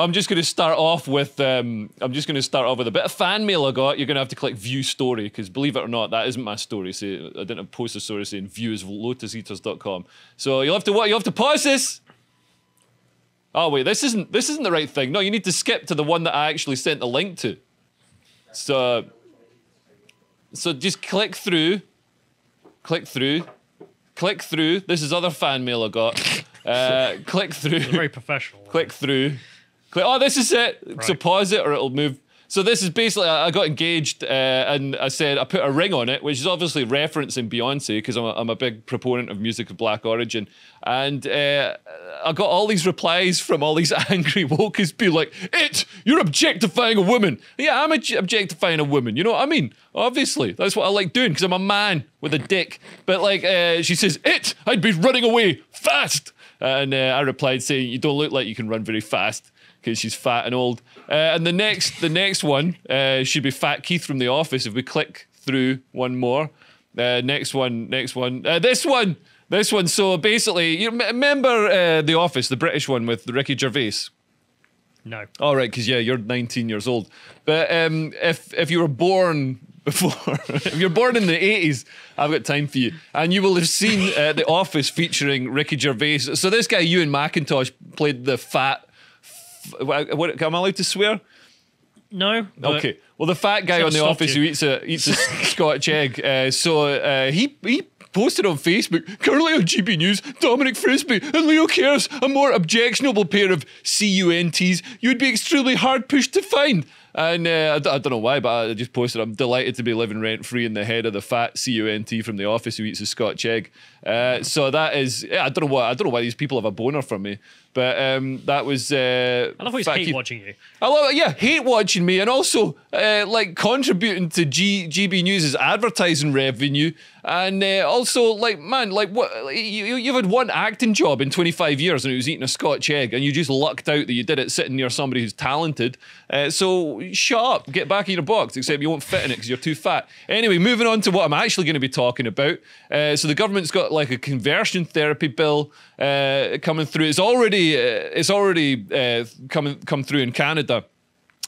I'm just going to start off with um, I'm just going to start off with a bit of fan mail I got. You're going to have to click view story because believe it or not, that isn't my story. So I didn't post a story saying view is lotuseaters.com. So you'll have to what? You'll have to pause this. Oh wait, this isn't this isn't the right thing. No, you need to skip to the one that I actually sent the link to. So so just click through, click through, click through. This is other fan mail I got. Uh, click through. Very professional. click through. Click. Oh, this is it. So pause it or it'll move. So this is basically I got engaged uh, and I said I put a ring on it, which is obviously referencing Beyonce because I'm a, I'm a big proponent of music of black origin, and uh, I got all these replies from all these angry wokers, be like, "It, you're objectifying a woman." Yeah, I'm objectifying a woman. You know what I mean? Obviously, that's what I like doing because I'm a man with a dick. But like, uh, she says, "It, I'd be running away fast," and uh, I replied saying, "You don't look like you can run very fast." Because she's fat and old. Uh, and the next, the next one uh, should be Fat Keith from The Office. If we click through one more, uh, next one, next one, uh, this one, this one. So basically, you rem- remember uh, The Office, the British one with Ricky Gervais. No. All right, because yeah, you're 19 years old. But um, if if you were born before, if you're born in the 80s, I've got time for you, and you will have seen uh, The Office featuring Ricky Gervais. So this guy, Ewen MacIntosh, played the fat. What, what am I allowed to swear? No. Okay. Well, the fat guy on the office you. who eats a eats a Scotch egg. Uh, so uh, he he posted on Facebook. Currently on GB News, Dominic Frisby and Leo Kearse, a more objectionable pair of CUNTs you'd be extremely hard pushed to find. And uh, I, d- I don't know why, but I just posted. I'm delighted to be living rent free in the head of the fat CUNT from the office who eats a Scotch egg. Uh, so that is, yeah, I don't know what I don't know why these people have a boner for me, but um, that was. Uh, I love how he's hate watching you. I love. Yeah, hate watching me, and also uh, like contributing to G- GB News's advertising revenue, and uh, also like man, like what you you've had one acting job in 25 years, and it was eating a Scotch egg, and you just lucked out that you did it sitting near somebody who's talented. Uh, so shut up, get back in your box. Except you won't fit in it because you're too fat. Anyway, moving on to what I'm actually going to be talking about. Uh, so the government's got like a conversion therapy bill coming through. It's already uh, it's already uh, coming come through in Canada.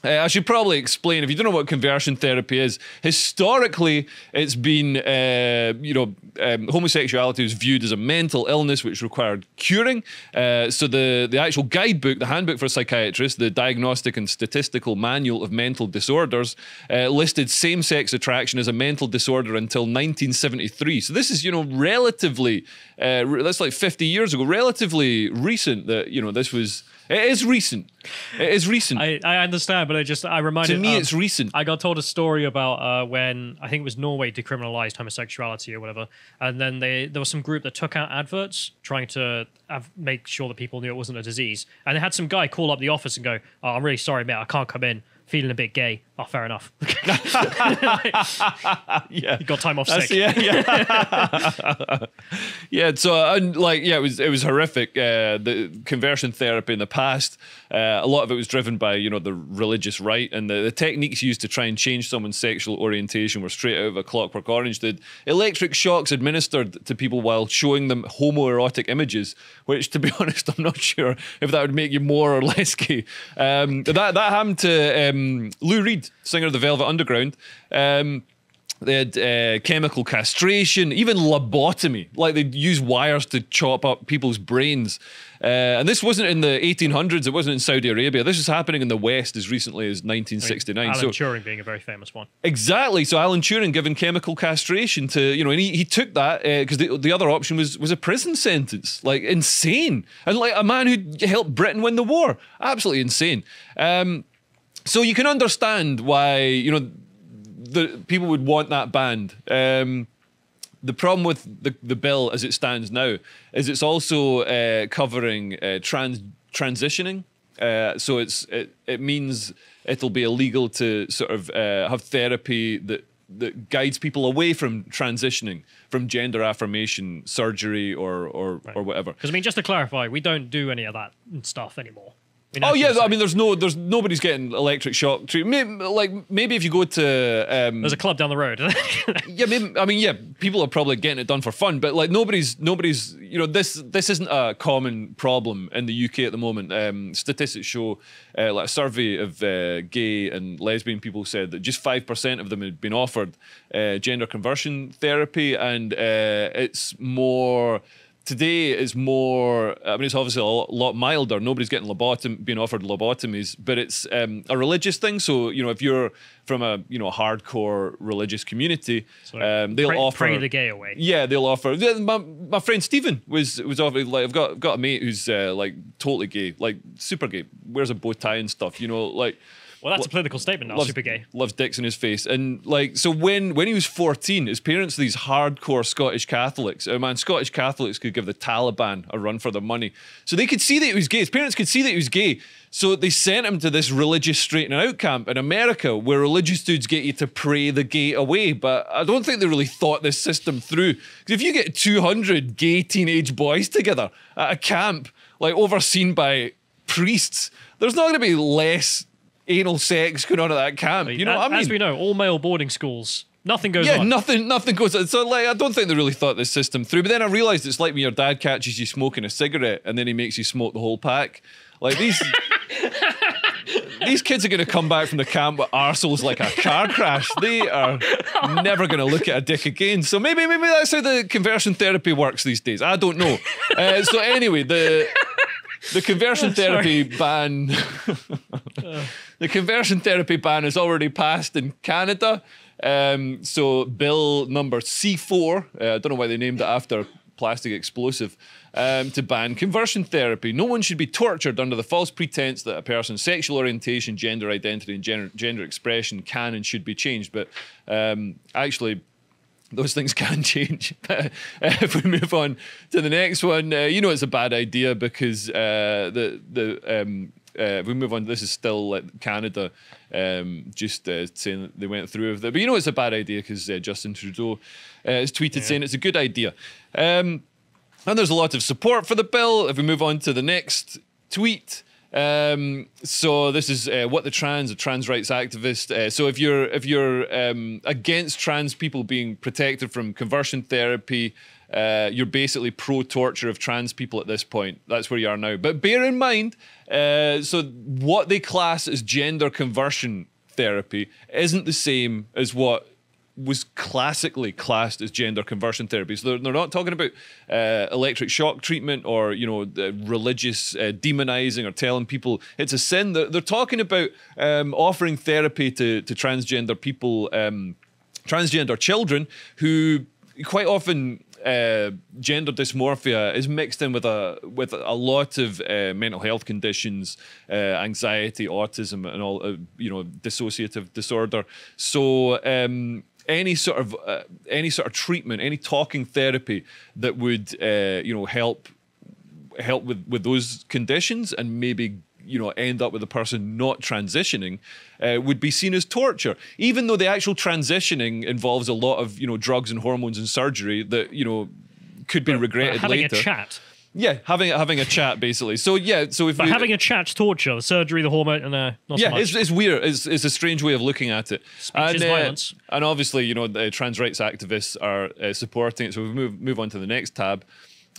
Uh, I should probably explain if you don't know what conversion therapy is. Historically, it's been uh, you know um, homosexuality was viewed as a mental illness which required curing. Uh, so the the actual guidebook, the handbook for psychiatrists, the Diagnostic and Statistical Manual of Mental Disorders, uh, listed same-sex attraction as a mental disorder until 1973. So this is you know relatively uh, that's like 50 years ago, relatively recent that you know this was. It is recent. It is recent. I, I understand, but I just I reminded To me, um, it's recent. I got told a story about uh, when I think it was Norway decriminalized homosexuality or whatever, and then they there was some group that took out adverts trying to have, make sure that people knew it wasn't a disease, and they had some guy call up the office and go, "Oh, I'm really sorry, mate, I can't come in." Feeling a bit gay. Oh, fair enough. yeah. you got time off That's- sick. yeah, yeah. yeah, so and like yeah, it was it was horrific. Uh, the conversion therapy in the past, uh, a lot of it was driven by you know the religious right and the, the techniques used to try and change someone's sexual orientation were straight out of a Clockwork Orange. The electric shocks administered to people while showing them homoerotic images, which to be honest, I'm not sure if that would make you more or less gay. Um, that that happened to um, Lou Reed, singer of the Velvet Underground. Um, they had uh, chemical castration, even lobotomy. Like they'd use wires to chop up people's brains. Uh, and this wasn't in the 1800s. It wasn't in Saudi Arabia. This was happening in the West as recently as 1969. Alan so Turing being a very famous one. exactly. So Alan Turing given chemical castration to you know, and he, he took that because the, the other option was was a prison sentence. Like insane, and like a man who helped Britain win the war. Absolutely insane. Um, so you can understand why you know the people would want that banned. Um, the problem with the, the bill as it stands now is it's also uh, covering uh, trans transitioning. Uh, so it's it, it means it'll be illegal to sort of uh, have therapy that that guides people away from transitioning from gender affirmation surgery or or or whatever. Because I mean, just to clarify, we don't do any of that stuff anymore. Mean, Oh yeah. I mean, there's no, there's nobody's getting electric shock treatment. Maybe, like maybe if you go to, um, there's a club down the road. yeah, maybe, I mean, yeah, people are probably getting it done for fun, but like nobody's, nobody's, you know, this this isn't a common problem in the UK at the moment. Um, statistics show, uh, like a survey of uh, gay and lesbian people said that just five percent of them had been offered uh, gender conversion therapy, and uh, it's more. Today is more. I mean, it's obviously a lot, milder. Nobody's getting lobotom- being offered lobotomies, but it's um, a religious thing. So you know, if you're from a you know hardcore religious community, So um, they'll pray, offer. pray the gay away. Yeah, they'll offer. My, my friend Stephen was was offering like I've got got a mate who's uh, like totally gay, like super gay, wears a bow tie and stuff. You know, like Well, that's a political statement now. loves, Super gay. loves dicks in his face, and like so when when he was fourteen, his parents are these hardcore Scottish Catholics. Oh man, Scottish Catholics could give the Taliban a run for their money, so they could see that he was gay. His parents could see that he was gay, so they sent him to this religious straightening out camp in America, where religious dudes get you to pray the gay away. But I don't think they really thought this system through. Because if you get two hundred gay teenage boys together at a camp, like overseen by priests, there's not going to be less anal sex going on at that camp. You know A- what I mean? As we know, all male boarding schools, nothing goes yeah, on. nothing, nothing goes. On. So like, I don't think they really thought this system through. But then I realised it's like when your dad catches you smoking a cigarette and then he makes you smoke the whole pack. Like these, these kids are going to come back from the camp with arseholes like a car crash. They are never going to look at a dick again. So maybe, maybe that's how the conversion therapy works these days. I don't know. Uh, so anyway, the the conversion therapy ban. the conversion therapy ban is already passed in Canada. Um, so bill number C4, uh, I don't know why they named it after plastic explosive, um, to ban conversion therapy. No one should be tortured under the false pretense that a person's sexual orientation, gender identity, and gender, gender expression can and should be changed. But um, actually, those things can change. if we move on to the next one, uh, you know it's a bad idea because uh, the the um, uh, if we move on, this is still like Canada, um, just uh, saying that they went through with it. But you know it's a bad idea because uh, Justin Trudeau uh, has tweeted saying it's a good idea. Um, and there's a lot of support for the bill. If we move on to the next tweet. Um, so this is uh, what the trans, a trans rights activist. Uh, so if you're if you're um, against trans people being protected from conversion therapy, uh, you're basically pro torture of trans people at this point. That's where you are now. But bear in mind, uh, so what they class as gender conversion therapy isn't the same as what was classically classed as gender conversion therapy. So they're, they're not talking about uh, electric shock treatment or you know religious uh, demonizing or telling people it's a sin. They're, they're talking about um, offering therapy to to transgender people, um, transgender children who quite often. Uh, gender dysmorphia is mixed in with a with a lot of uh, mental health conditions, uh, anxiety, autism, and all uh, you know dissociative disorder. So um, any sort of uh, any sort of treatment, any talking therapy that would uh, you know help help with with those conditions and maybe you know end up with a person not transitioning uh, would be seen as torture even though the actual transitioning involves a lot of you know drugs and hormones and surgery that you know could be But regretted having later a chat. Yeah having having a chat basically so yeah so if But we, having a chat's torture. The surgery, the hormone, and uh, not so yeah, much. it's, it's weird. It's, it's a strange way of looking at it. Speech is uh, violence. and obviously, you know, the trans rights activists are uh, supporting it. So we move move on to the next tab.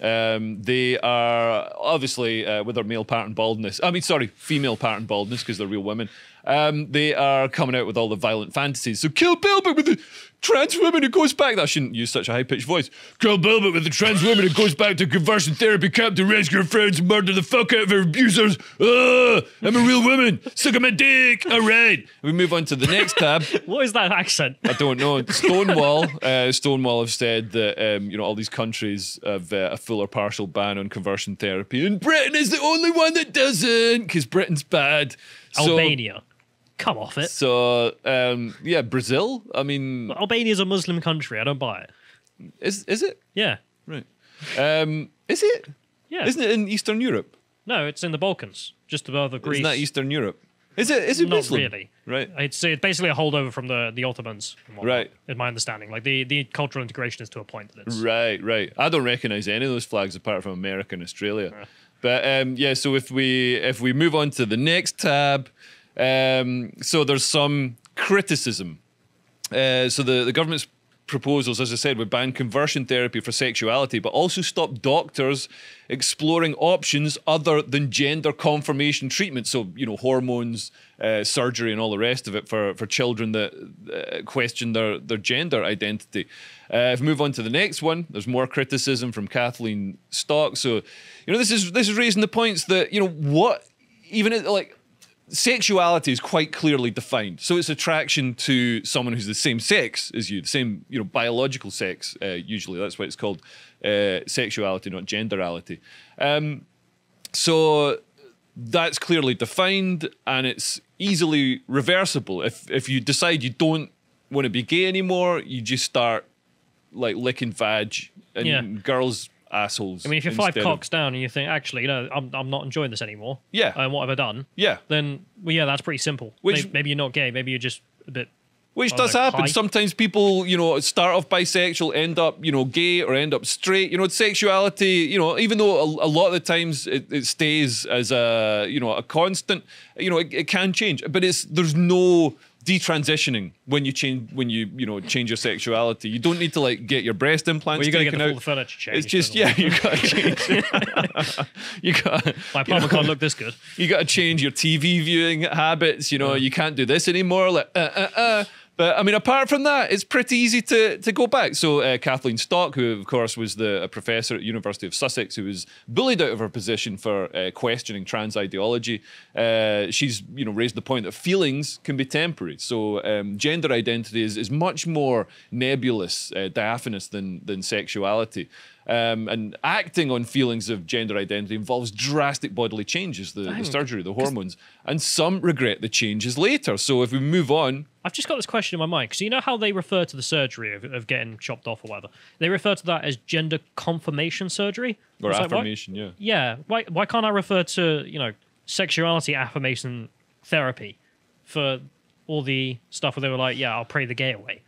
Um, they are obviously uh, with their male pattern baldness. I mean, sorry, female pattern baldness because they're real women. Um, they are coming out with all the violent fantasies. So Kill Bill, but with the trans woman who goes back. I shouldn't use such a high pitched voice. Kill Bill, but with the trans woman who goes back to conversion therapy camp to rescue her friends and murder the fuck out of her abusers. Ugh, I'm a real woman. Suck my dick. All right. We move on to the next tab. what is that accent? I don't know. Stonewall, uh, Stonewall have said that um, you know all these countries have uh, a full or partial ban on conversion therapy, and Britain is the only one that doesn't because Britain's bad. So- Albania. Come off it. So um, yeah, Brazil. I mean, Albania's a Muslim country. I don't buy it. is is it Yeah. right? Um, is it? Yeah. Isn't it in Eastern Europe? No, it's in the Balkans, just above the Greece. Isn't that Eastern Europe? Is it? Is it Not Muslim? really. Right. It's, it's basically a holdover from the, the Ottomans. Right. In my understanding, like the, the cultural integration is to a point that it's Right, right. I don't recognise any of those flags apart from America and Australia. But um, yeah, so if we if we move on to the next tab, um, so there's some criticism. Uh, so the, the government's proposals, as I said, would ban conversion therapy for sexuality, but also stop doctors exploring options other than gender confirmation treatment. So, you know, hormones, uh, surgery, and all the rest of it for, for children that uh, question their, their gender identity. Uh, if we move on to the next one, there's more criticism from Kathleen Stock. So, you know, this is this is raising the points that you know what even like sexuality is quite clearly defined. So it's attraction to someone who's the same sex as you, the same you know biological sex. Uh, usually, that's why it's called uh, sexuality, not genderality. Um, so that's clearly defined, and it's easily reversible. If if you decide you don't want to be gay anymore, you just start like licking vag and Yeah. girls' assholes. I mean, if you're five instead of- cocks down and you think, actually, you know, I'm, I'm not enjoying this anymore. Yeah. And what have I done? yeah, Then, well, yeah, that's pretty simple. Which- maybe, maybe you're not gay. Maybe you're just a bit. Which does happen. high. Sometimes people, you know, start off bisexual, end up, you know, gay or end up straight. You know, sexuality, you know, even though a, a lot of the times it, it stays as a, you know, a constant, you know, it, it can change. But it's there's no detransitioning when you change when you you know change your sexuality. You don't need to like get your breast implants Well, you got to get the full furniture changed. It's just yeah, you got to change. you got My apartment can't look this good. you got to change your TV viewing habits. You know, you can't do this anymore. Like, uh, uh, uh. But I mean, apart from that, it's pretty easy to to go back. So uh, Kathleen Stock, who of course was the a professor at University of Sussex, who was bullied out of her position for uh, questioning trans ideology, uh, she's you know raised the point that feelings can be temporary. So um, gender identity is is much more nebulous, uh, diaphanous than than sexuality. Um, and acting on feelings of gender identity involves drastic bodily changes, the, the surgery, the hormones, and some regret the changes later. So if we move on, I've just got this question in my mind because you know how they refer to the surgery of, of getting chopped off or whatever. They refer to that as gender confirmation surgery or It's like, why- affirmation, yeah. yeah. Why why can't I refer to you know sexuality affirmation therapy for all the stuff where they were like, yeah, I'll pray the gay away.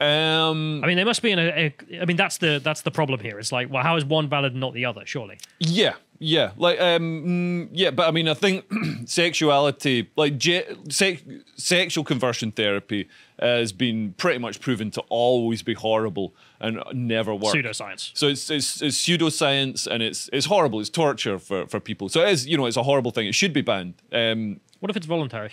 Um, I mean, they must be in a, a. I mean, that's the that's the problem here. It's like, well, how is one valid and not the other? Surely. Yeah, yeah, like um, mm, yeah, but I mean, I think sexuality, like sex- sexual conversion therapy, has been pretty much proven to always be horrible and never work. Pseudoscience. So it's, it's it's pseudoscience and it's it's horrible. It's torture for, for people. So it is you know it's a horrible thing. It should be banned. Um, What if it's voluntary?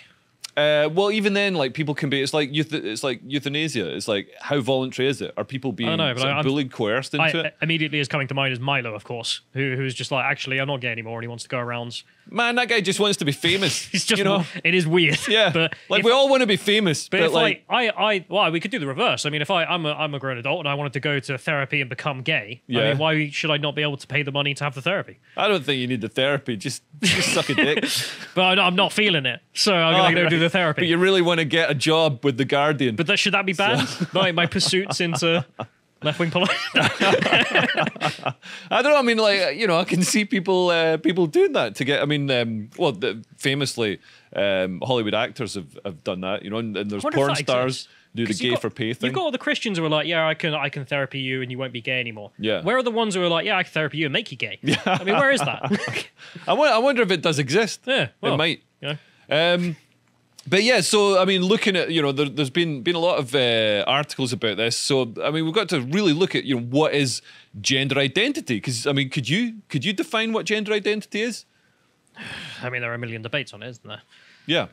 Uh, well, even then, like people can be. It's like euth- It's like euthanasia. It's like how voluntary is it? Are people being know, but sort of I- bullied, coerced into I, it? immediately is coming to mind is Milo, of course, who who's just like, actually, I'm not gay anymore, and he wants to go around. Man, that guy just wants to be famous. It's just, you know. it is weird. Yeah, but like if, we all want to be famous, but but, if like, I, I, I, well, we could do the reverse. I mean, if I, I'm a, I'm a grown adult and I wanted to go to therapy and become gay, Yeah. I mean, why should I not be able to pay the money to have the therapy? I don't think you need the therapy. Just, just suck a dick. But I'm not feeling it, so I'm gonna oh, go Oh, do the therapy. But you really want to get a job with the Guardian. But that, should that be banned? my, my pursuits into left wing politics. I don't know. I mean, like you know, I can see people uh, people doing that to get. I mean, um, well, the, famously, um, Hollywood actors have, have done that. You know, and, and there's porn stars exists. do the gay got- for pay thing. You've got all the Christians who are like, yeah, I can I can therapy you and you won't be gay anymore. Yeah. Where are the ones who are like, yeah, I can therapy you and make you gay? Yeah. I mean, where is that? I, wonder, I wonder if it does exist. yeah. Well, it might. You know, Um, but yeah, so I mean, looking at you know, there, there's been been a lot of uh, articles about this. So I mean, we've got to really look at you know what is gender identity because I mean, could you could you define what gender identity is? I mean, there are a million debates on it, isn't there? Yeah.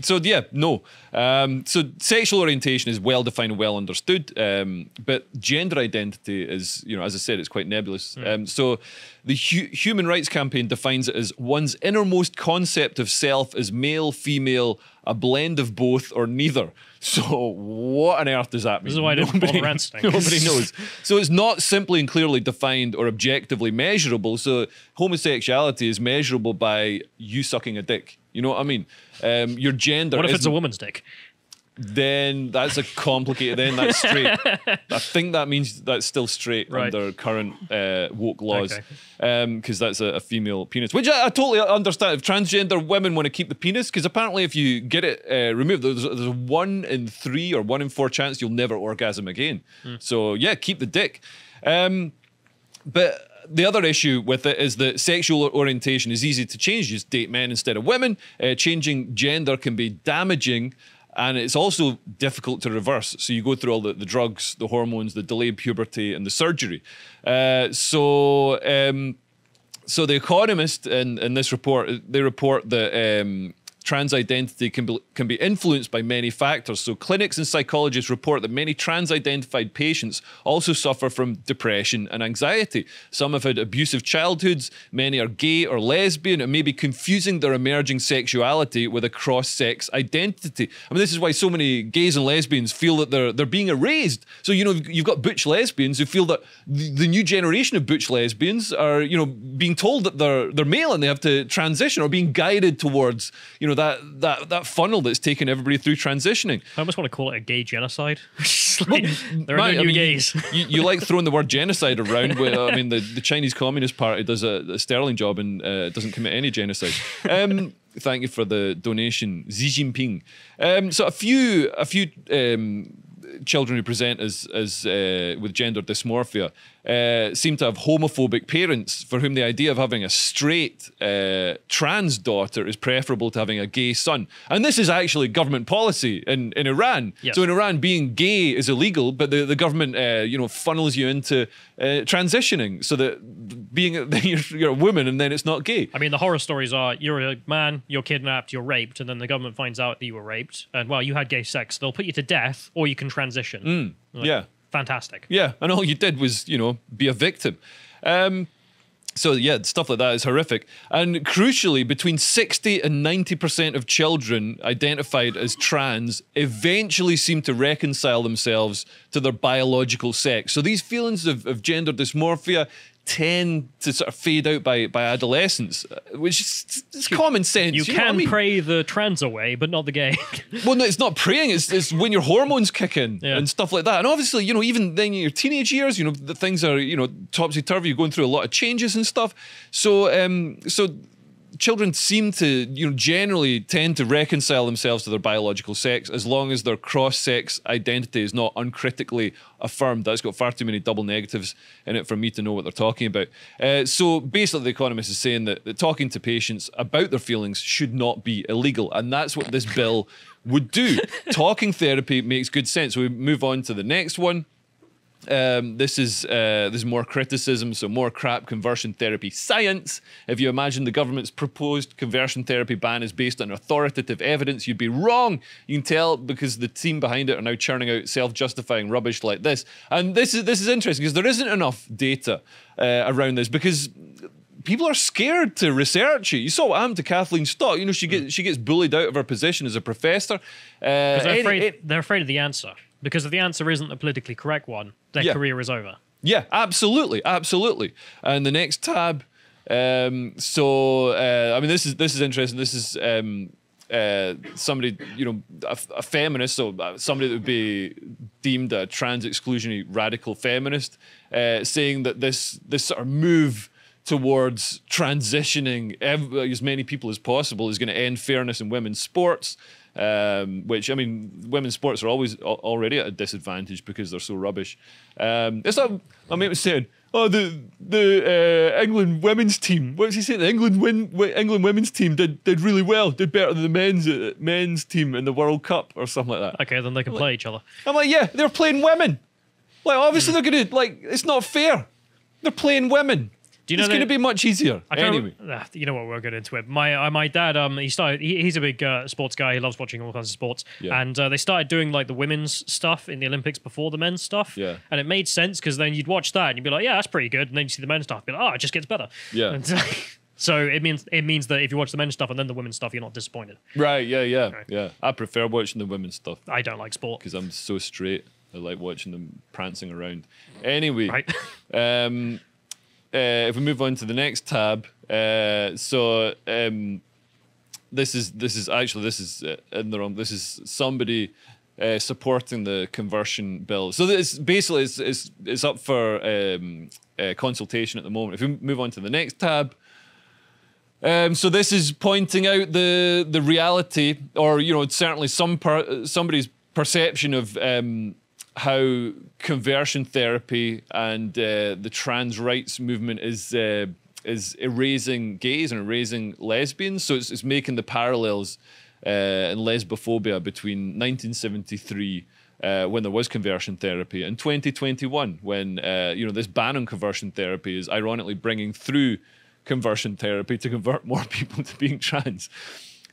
So yeah, no. Um, so sexual orientation is well defined well understood, um, but gender identity is, you know, as I said, it's quite nebulous. Um, so the Hu- Human Rights Campaign defines it as one's innermost concept of self as male, female, a blend of both, or neither. So what on earth does that mean? This is why I didn't answering. Nobody knows. So it's not simply and clearly defined or objectively measurable. So homosexuality is measurable by you sucking a dick. You know what I mean? Um, your gender. What if it's a woman's dick? Then that's a complicated. then that's straight. I think that means that's still straight Right. under current uh, woke laws, Okay. because that's a, a female penis. Which I, I totally understand. If transgender women want to keep the penis, because apparently if you get it uh, removed, there's, there's a one in three or one in four chance you'll never orgasm again. Hmm. So yeah, keep the dick. Um, but the other issue with it is that sexual orientation is easy to change. You just date men instead of women. Uh, changing gender can be damaging. And it's also difficult to reverse. So you go through all the, the drugs, the hormones, the delayed puberty, and the surgery. Uh, so, um, so the Economist in, in this report, they report that um, trans identity can be, can be influenced by many factors. So, clinics and psychologists report that many trans identified patients also suffer from depression and anxiety. Some have had abusive childhoods, many are gay or lesbian, and may be confusing their emerging sexuality with a cross sex identity. I mean, this is why so many gays and lesbians feel that they're, they're being erased. So, you know, you've got butch lesbians who feel that the, the new generation of butch lesbians are, you know, being told that they're, they're male and they have to transition or being guided towards, you know, that that that funnel that's taken everybody through transitioning. I almost want to call it a gay genocide. like, there are no I new mean, gays. You, you like throwing the word genocide around. With, I mean, the, the Chinese Communist Party does a, a sterling job and uh, doesn't commit any genocide. Um, thank you for the donation, Xi Jinping. Um, so a few a few um, children who present as as uh, with gender dysmorphia uh, seem to have homophobic parents for whom the idea of having a straight uh, trans daughter is preferable to having a gay son. And this is actually government policy in, in Iran. Yes. So in Iran, being gay is illegal, but the, the government uh, you know funnels you into uh, transitioning so that being a, you're, you're a woman and then it's not gay. I mean, the horror stories are you're a man, you're kidnapped, you're raped, and then the government finds out that you were raped, and well, you had gay sex. They'll put you to death, or you can transition. Like, yeah. fantastic. Yeah, and all you did was, you know, be a victim. Um, so yeah, stuff like that is horrific. And crucially, between 60 and 90% of children identified as trans eventually seem to reconcile themselves to their biological sex. So these feelings of, of gender dysmorphia tend to sort of fade out by, by adolescence, uh, which is it's common sense. You, know what I can mean? pray the trans away, but not the gay. Well, no, it's not praying. It's, it's when your hormones kick in Yeah. and stuff like that. And obviously, you know, even then in your teenage years, you know, the things are, you know, topsy turvy. You're going through a lot of changes and stuff. So, um, so children seem to, you know, generally tend to reconcile themselves to their biological sex as long as their cross-sex identity is not uncritically affirmed. That's got far too many double negatives in it for me to know what they're talking about. Uh, so basically, the Economist is saying that, that talking to patients about their feelings should not be illegal, and that's what this bill would do. Talking therapy makes good sense. We move on to the next one. Um, this is uh, this is more criticism, so more crap conversion therapy science. If you imagine the government's proposed conversion therapy ban is based on authoritative evidence, you'd be wrong. You can tell because the team behind it are now churning out self-justifying rubbish like this. And this is this is interesting because there isn't enough data uh, around this because people are scared to research it. You saw what happened to Kathleen Stock. You know, she gets she gets bullied out of her position as a professor. Uh, they're, afraid, it- they're afraid of the answer. Because if the answer isn't the politically correct one, their Yeah. career is over. Yeah, absolutely, absolutely. And the next tab. Um, so uh, I mean, this is this is interesting. This is um, uh, somebody you know a, a feminist, so uh, somebody that would be deemed a trans exclusionary radical feminist, uh, saying that this this sort of move towards transitioning ev- as many people as possible is going to end fairness in women's sports. Um, which I mean, women's sports are always al- already at a disadvantage because they're so rubbish. Um, it's not. My mate was saying, "Oh, the the uh, England women's team. What was he saying? The England win, England women's team did did really well. Did better than the men's uh, men's team in the World Cup or something like that." Okay, then they can play each other. I'm like, "Yeah, they're playing women. Like, obviously they're gonna like. It's not fair. They're playing women. Do you know it's going to be much easier I can't anyway." rem- ah, you know what? We'll get into it. My uh, my dad, um, he started. He, he's a big uh, sports guy. He loves watching all kinds of sports. Yeah. And uh, they started doing like the women's stuff in the Olympics before the men's stuff. Yeah. And it made sense because then you'd watch that and you'd be like, yeah, that's pretty good. And then you see the men's stuff, be like, oh, it just gets better. Yeah. And, so it means it means that if you watch the men's stuff and then the women's stuff, you're not disappointed. Right? Yeah, yeah, yeah. I prefer watching the women's stuff. I don't like sport. because I'm so straight. I like watching them prancing around. Anyway, Right. um, uh, if we move on to the next tab, uh, so um, this is this is actually this is uh, in the wrong. This is somebody uh, supporting the conversion bill. So it's basically it's it's, it's up for um, uh, consultation at the moment. If we move on to the next tab. Um, so this is pointing out the the reality, or you know, certainly some per, somebody's perception of um, how conversion therapy and uh, the trans rights movement is uh, is erasing gays and erasing lesbians. So it's, it's making the parallels uh, in lesbophobia between 1973. Uh, when there was conversion therapy, and 2021, when uh, you know this ban on conversion therapy is ironically bringing through conversion therapy to convert more people to being trans.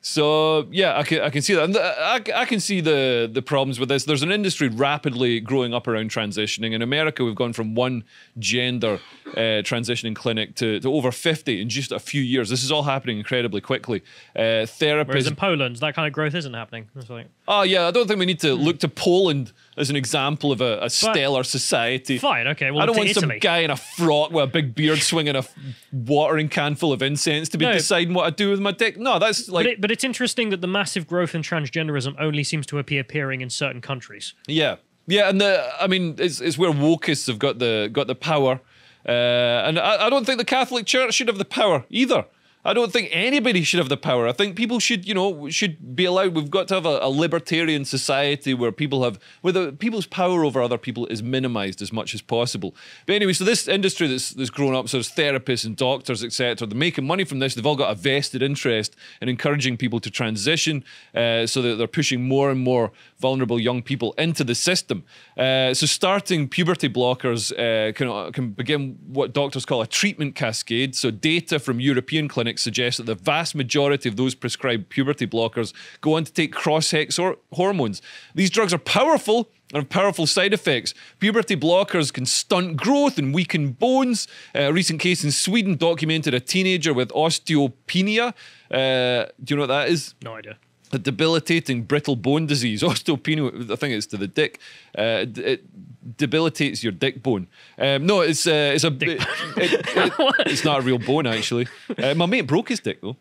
So yeah, I can I can see that, and I, I can see the the problems with this. There's an industry rapidly growing up around transitioning. In America, we've gone from one gender uh, transitioning clinic to, to over 50 in just a few years. This is all happening incredibly quickly. Uh, therapists. Whereas in Poland, that kind of growth isn't happening. Like, Oh yeah, I don't think we need to look to Poland as an example of a, a stellar society. fine, okay. Well, I don't want Italy. some guy in a frock with a big beard swinging a f- watering can full of incense to be No. deciding what I do with my dick. No, that's like But, it, but it's interesting that the massive growth in transgenderism only seems to appear appearing in certain countries. Yeah, yeah, and the I mean, it's, it's where wokeists have got the got the power, uh, and I, I don't think the Catholic Church should have the power either. I don't think anybody should have the power. I think people should, you know, should be allowed. We've got to have a, a libertarian society where people have, where the people's power over other people is minimized as much as possible. But anyway, so this industry that's that's grown up, so there's therapists and doctors, etc. They're making money from this. They've all got a vested interest in encouraging people to transition, uh, so that they're pushing more and more vulnerable young people into the system. Uh, so starting puberty blockers uh, can, can begin what doctors call a treatment cascade. So data from European clinics suggests that the vast majority of those prescribed puberty blockers go on to take cross-sex or- hormones. These drugs are powerful and have powerful side effects. Puberty blockers can stunt growth and weaken bones. A recent case in Sweden documented a teenager with osteopenia. Uh, do you know what that is? No idea. a debilitating brittle bone disease, osteopenia. I think it's to the dick. Uh, it debilitates your dick bone. Um, no, it's uh, it's a it- it- it- it's not a real bone actually. Uh, my mate broke his dick though.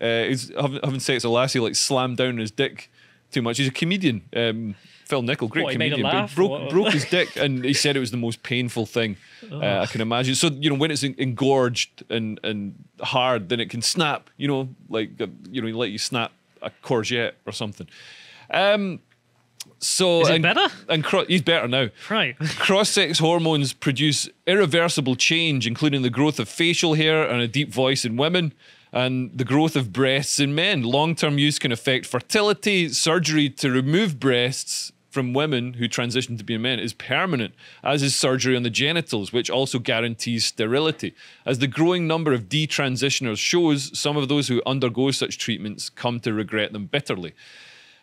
Uh, he's having, having sex with a lassie like slammed down his dick too much. He's a comedian. Um, Phil Nichol, great What, comedian. laugh? broke, What- broke his dick, and he said it was the most painful thing uh, I can imagine. So you know, when it's engorged and and hard, then it can snap. You know, like uh, you know, let you snap a courgette or something. Um, so Is and, better? And cro- he's better now. Right. Cross-sex hormones produce irreversible change, including the growth of facial hair and a deep voice in women, and the growth of breasts in men. Long-term use can affect fertility. Surgery to remove breasts from women who transition to being men is permanent, as is surgery on the genitals, which also guarantees sterility. As the growing number of detransitioners shows, some of those who undergo such treatments come to regret them bitterly.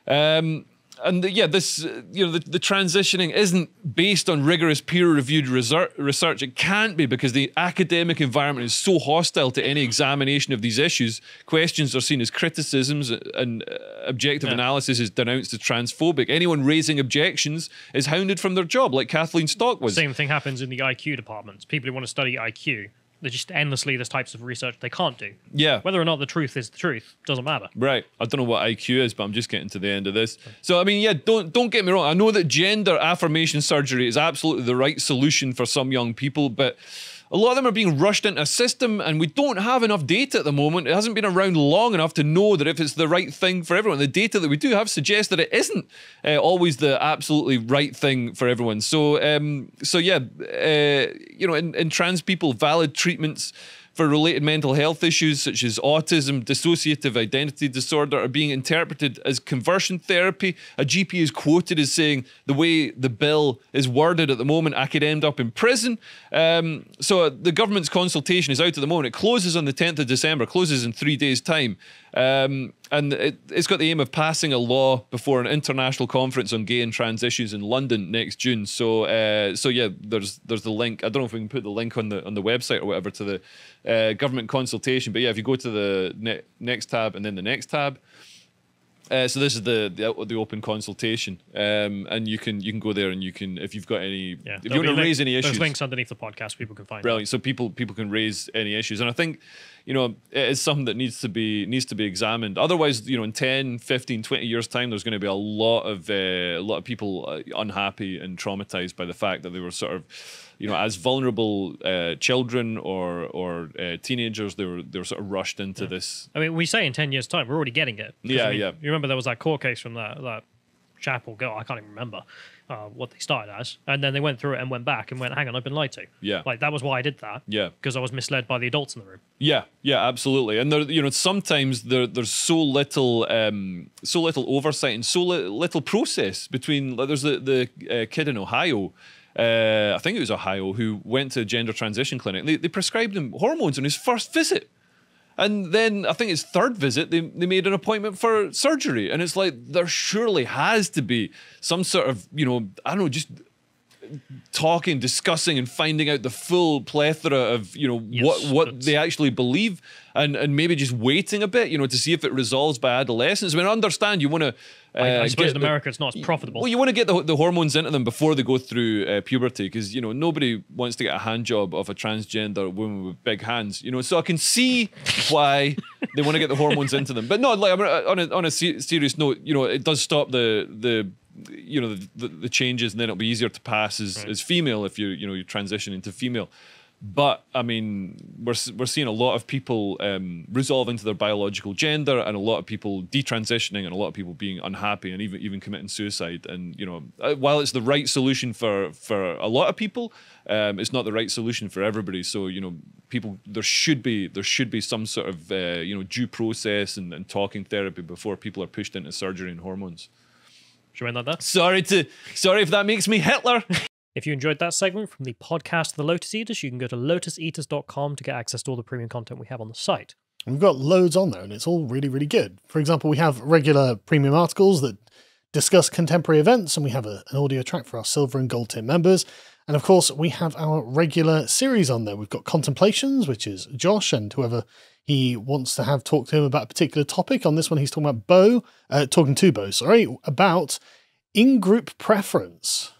Um, and the- yeah, this uh, you know the, the transitioning isn't based on rigorous peer-reviewed research. Research it can't be because the academic environment is so hostile to any examination of these issues. Questions are seen as criticisms, and uh, objective Yeah. analysis is denounced as transphobic. Anyone raising objections is hounded from their job, like Kathleen Stock was. Same thing happens in the IQ departments. People who want to study IQ, they're just endlessly there's types of research they can't do. Yeah. Whether or not the truth is the truth doesn't matter. Right. I don't know what IQ is, but I'm just getting to the end of this. So I mean, yeah, don't don't get me wrong. I know that gender affirmation surgery is absolutely the right solution for some young people, but a lot of them are being rushed into a system and we don't have enough data at the moment. It hasn't been around long enough to know that if it's the right thing for everyone. The data that we do have suggests that it isn't uh, always the absolutely right thing for everyone. So um so yeah, uh, you know, in, in trans people valid treatments for related mental health issues such as autism, dissociative identity disorder are being interpreted as conversion therapy. A GP is quoted as saying, the way the bill is worded at the moment, I could end up in prison. Um, so the government's consultation is out at the moment. It closes on the 10th of December, closes in three days' time. Um, and it, it's got the aim of passing a law before an international conference on gay and trans issues in London next June. So, uh, so yeah, there's there's the link. I don't know if we can put the link on the on the website or whatever to the uh, government consultation. But yeah, if you go to the ne- next tab and then the next tab. Uh, so this is the, the the open consultation, um, and you can you can go there and you can if you've got any Yeah. if you want to raise any issues, There's links underneath the podcast people can find. brilliant. So people people can raise any issues. And i think you know it is something that needs to be needs to be examined. Otherwise you know in 10 15 20 years time there's going to be a lot of uh, a lot of people uh, unhappy and traumatized by the fact that they were sort of you know as vulnerable uh, children or or uh, teenagers they were they were sort of rushed into this I mean, we say in 10 years' time, we're already getting it. Yeah, I mean, yeah. You remember there was that court case from that, that chapel girl. I can't even remember uh, what they started as, and then they went through it and went back and went, "Hang on, I've been lied to." Yeah. like that was why I did that. Yeah. because I was misled by the adults in the room. Yeah, yeah, absolutely. And there, you know, sometimes there, there's so little, um, so little oversight and so li- little process between. Like, there's the the uh, kid in Ohio. Uh, I think it was Ohio who went to a gender transition clinic. They, they prescribed him hormones on his first visit. And then I think his third visit, they, they made an appointment for surgery. And it's like, there surely has to be some sort of, you know, I don't know, just talking, discussing, and finding out the full plethora of you know Yes, what what they actually believe, and and maybe just waiting a bit, you know, to see if it resolves by adolescence. I mean, I understand you want to. Uh, I, I suppose in the- America it's not as profitable. well, you want to get the, the hormones into them before they go through uh, puberty because, you know, nobody wants to get a hand job of a transgender woman with big hands, you know. So I can see why they want to get the hormones into them. But no, like, I mean, on a, on a serious note, you know, it does stop the, the you know, the, the, the changes and then it'll be easier to pass as, as female if you, you know, you transition into female. But I mean, we're we're seeing a lot of people um, resolving to their biological gender, and a lot of people detransitioning, and a lot of people being unhappy, and even even committing suicide. And you know, uh, while it's the right solution for for a lot of people, um, it's not the right solution for everybody. So you know, people there should be there should be some sort of uh, you know due process and, and talking therapy before people are pushed into surgery and hormones. Should we end that? Sorry to sorry if that makes me Hitler. If you enjoyed that segment from the podcast The Lotus Eaters, you can go to lotuseaters.com to get access to all the premium content we have on the site. We've got loads on there, and it's all really, really good. For example, we have regular premium articles that discuss contemporary events, and we have a, an audio track for our silver and gold tier members. And of course, we have our regular series on there. We've got Contemplations, which is Josh and whoever he wants to have talk to him about a particular topic. On this one, he's talking about Bo, uh, talking to Bo, sorry, about in group preference.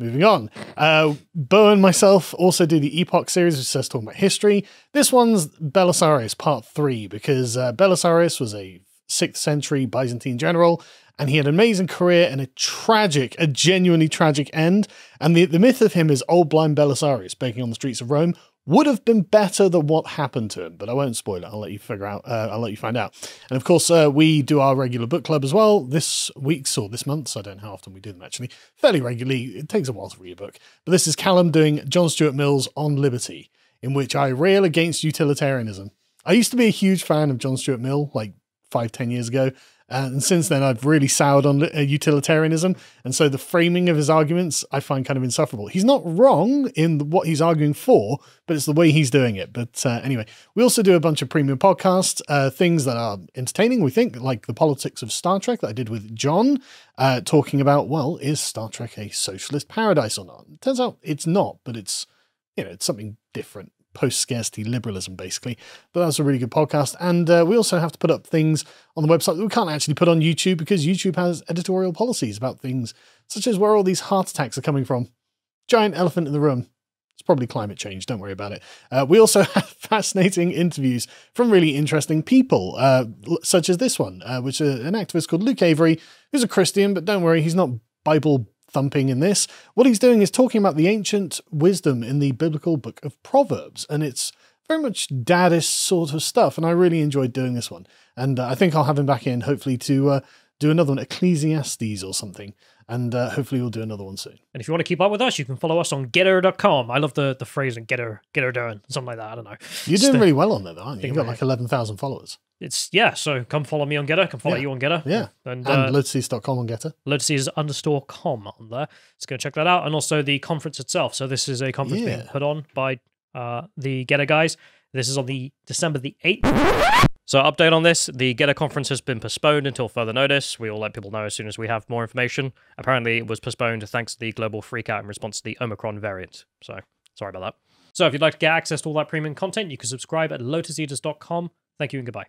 Moving on. Uh, Bo and myself also do the Epoch series, which says talking about history. This one's Belisarius Part 3, because uh, Belisarius was a 6th century Byzantine general, and he had an amazing career and a tragic, a genuinely tragic end. And the, the myth of him is old blind Belisarius begging on the streets of Rome would have been better than what happened to him, but I won't spoil it. I'll let you figure out. Uh, I'll let you find out. And of course, uh, we do our regular book club as well this week's or this month's. I don't know how often we do them actually. Fairly regularly. It takes a while to read a book, but this is Callum doing John Stuart Mill's On Liberty, in which I rail against utilitarianism. I used to be a huge fan of John Stuart Mill, like five, ten years ago. And since then, I've really soured on uh, utilitarianism. And so the framing of his arguments I find kind of insufferable. He's not wrong in what he's arguing for, but it's the way he's doing it. But uh, anyway, we also do a bunch of premium podcasts, uh, things that are entertaining, we think, like the politics of Star Trek that I did with John, uh, talking about, well, is Star Trek a socialist paradise or not? It turns out it's not, but it's, you know, it's something different post scarcity liberalism, basically. But that's a really good podcast. And uh, we also have to put up things on the website that we can't actually put on YouTube because YouTube has editorial policies about things such as where all these heart attacks are coming from. Giant elephant in the room. It's probably climate change. Don't worry about it. Uh, we also have fascinating interviews from really interesting people, uh, such as this one, uh, which is an activist called Luke Avery, who's a Christian, but don't worry, he's not Bible thumping in this. What he's doing is talking about the ancient wisdom in the biblical book of Proverbs, and it's very much daddish sort of stuff. And I really enjoyed doing this one, and uh, I think I'll have him back in hopefully to uh, do another one, Ecclesiastes or something, and uh, hopefully we'll do another one soon. And if you want to keep up with us, you can follow us on gettr.com. I love the, the phrase and getter, getter doing, something like that. I don't know. You're doing the- really well on there, though, aren't you? You've got like eleven thousand followers. It's, yeah, so come follow me on GETTR. Come follow Yeah. you on GETTR. Yeah, And, and uh, lotuses.com on GETTR. Lotuses underscore com on there. Let's go check that out. And also the conference itself. So this is a conference being put on by uh, the GETTR guys. This is on the December the 8th. So update on this, the GETTR conference has been postponed until further notice. We will let people know as soon as we have more information. Apparently it was postponed thanks to the global freakout in response to the Omicron variant. So sorry about that. So if you'd like to get access to all that premium content, you can subscribe at lotuseaters.com. Thank you and goodbye.